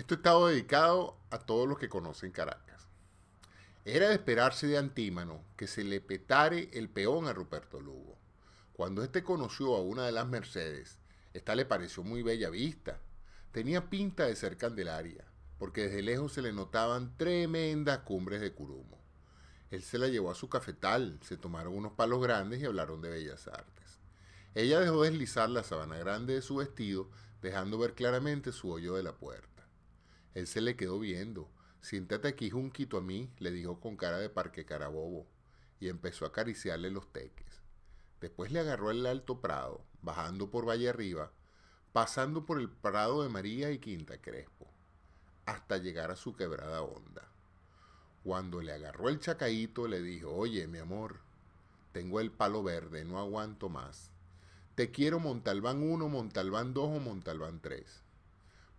Esto estaba dedicado a todos los que conocen Caracas. Era de esperarse de Antímano que se le petare el peón a Ruperto Lugo. Cuando éste conoció a una de las Mercedes, esta le pareció muy bella vista. Tenía pinta de ser Candelaria, porque desde lejos se le notaban tremendas cumbres de Curumo. Él se la llevó a su cafetal, se tomaron unos palos grandes y hablaron de bellas artes. Ella dejó deslizar la sabana grande de su vestido, dejando ver claramente su hoyo de la puerta. Él se le quedó viendo. Siéntate aquí junquito a mí, le dijo con cara de parque carabobo, y empezó a acariciarle los teques. Después le agarró el alto prado, bajando por Valle Arriba, pasando por el prado de María y Quinta Crespo, hasta llegar a su quebrada honda. Cuando le agarró el chacaíto, le dijo, oye, mi amor, tengo el palo verde, no aguanto más. Te quiero Montalbán 1, Montalbán 2 o Montalbán 3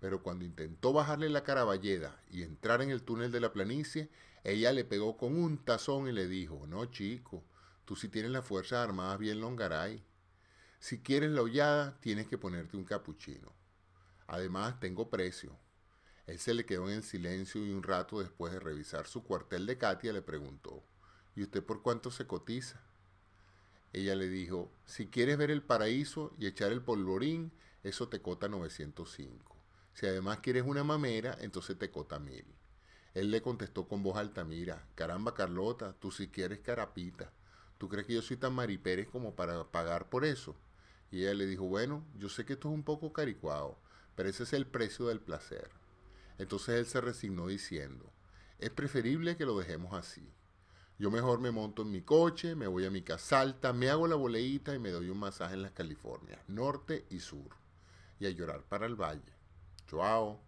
pero cuando intentó bajarle la caraballeda y entrar en el túnel de la planicie, ella le pegó con un tazón y le dijo, no chico, tú si tienes las fuerzas armadas bien longaray. Si quieres la hollada, tienes que ponerte un capuchino. Además, tengo precio. Él se le quedó en el silencio y un rato después de revisar su cuartel de Katia le preguntó, ¿y usted por cuánto se cotiza? Ella le dijo, si quieres ver el paraíso y echar el polvorín, eso te cota 905. Si además quieres una mamera, entonces te cota mil. Él le contestó con voz alta, mira, caramba Carlota, tú si quieres carapita. ¿Tú crees que yo soy tan maripérez como para pagar por eso? Y ella le dijo, bueno, yo sé que esto es un poco caricuado, pero ese es el precio del placer. Entonces él se resignó diciendo, es preferible que lo dejemos así. Yo mejor me monto en mi coche, me voy a mi casa alta, me hago la boleíta y me doy un masaje en las Californias, norte y sur, y a llorar para el valle. Tchau.